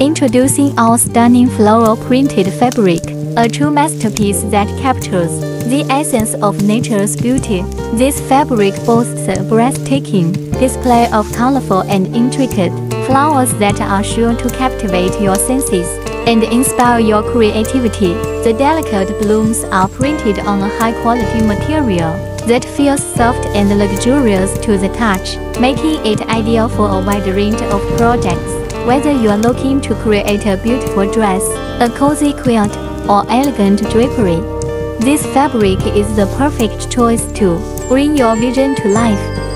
Introducing our stunning floral printed fabric, a true masterpiece that captures the essence of nature's beauty. This fabric boasts a breathtaking display of colorful and intricate flowers that are sure to captivate your senses and inspire your creativity. The delicate blooms are printed on a high-quality material that feels soft and luxurious to the touch, making it ideal for a wide range of projects. Whether you are looking to create a beautiful dress, a cozy quilt, or elegant drapery, this fabric is the perfect choice to bring your vision to life.